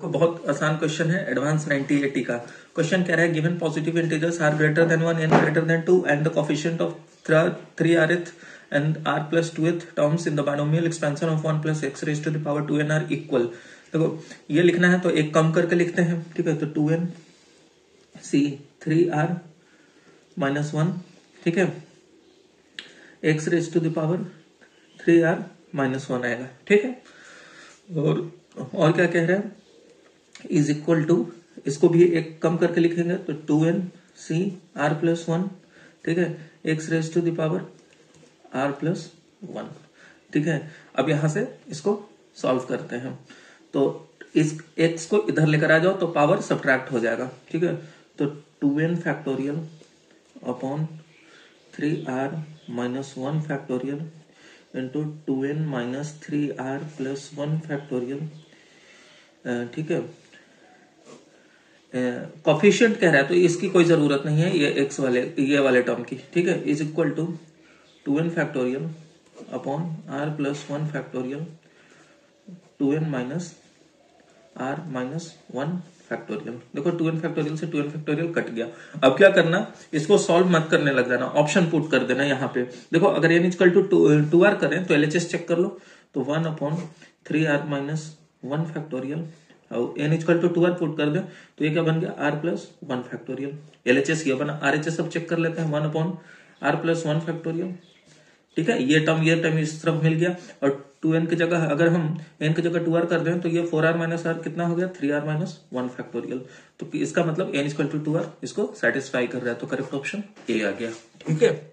बहुत आसान क्वेश्चन है एडवांस 9080 का। क्वेश्चन कह रहा है given positive integers are greater than one n greater than two and the coefficient of three r th and r plus two th terms in the binomial expansion of one plus x raise to the power two n are equal देखो, ये लिखना है तो एक कम करके लिखते हैं, ठीक है? तो two n C three r minus one ठीक है? X raise to the power three r minus one आएगा, ठीक है? और और क्या कह रहे हैं? इज़ इक्वल टू इसको भी एक कम करके लिखेंगे तो two n C r plus one ठीक है? X raise to the power r plus one ठीक है? अब यहाँ से इसको सॉल्व करते हैं। तो इस एक्स को इधर लेकर आ जाओ तो पावर सब्ट्रैक्ट हो जाएगा, ठीक है? तो two n factorial upon three r minus one factorial into two n minus three r plus one factorial ठीक है? कॉफिशियंट कह रहा है तो इसकी कोई ज़रूरत नहीं है, ये एक्स वाले, ये वाले टर्म की, ठीक है? Is equal to two n factorial upon r plus one factorial two n minus r minus one factorial देखो टू एन फैक्टोरियल से टू एन फैक्टोरियल कट गया। अब क्या करना? इसको सॉल्व मत करने लग जाना। ऑप्शन पुट कर देना यहाँ पे। देखो, अगर n equal to two r करें तो एलएचएस चेक कर लो। तो one upon three r minus one factorial और n equal to two r put कर दे तो ये क्या बन गया? R plus one factorial L H S ये बना आर एच एस सब चेक कर लेते हैं one upon r plus one factorial ठीक है? ये टर्म ये टर्म इस तरफ़ मिल गया, और टू एन की जगह, अगर हम एन की जगह टू आर कर दें तो ये फोर आर माइनस आर कितना हो गया? Three r minus one factorial तो इसका मतलब n equal to two r इसको सेटिस्फाई कर रहा है तो करेक्ट ऑप्शन ए आ गया। ठीक है?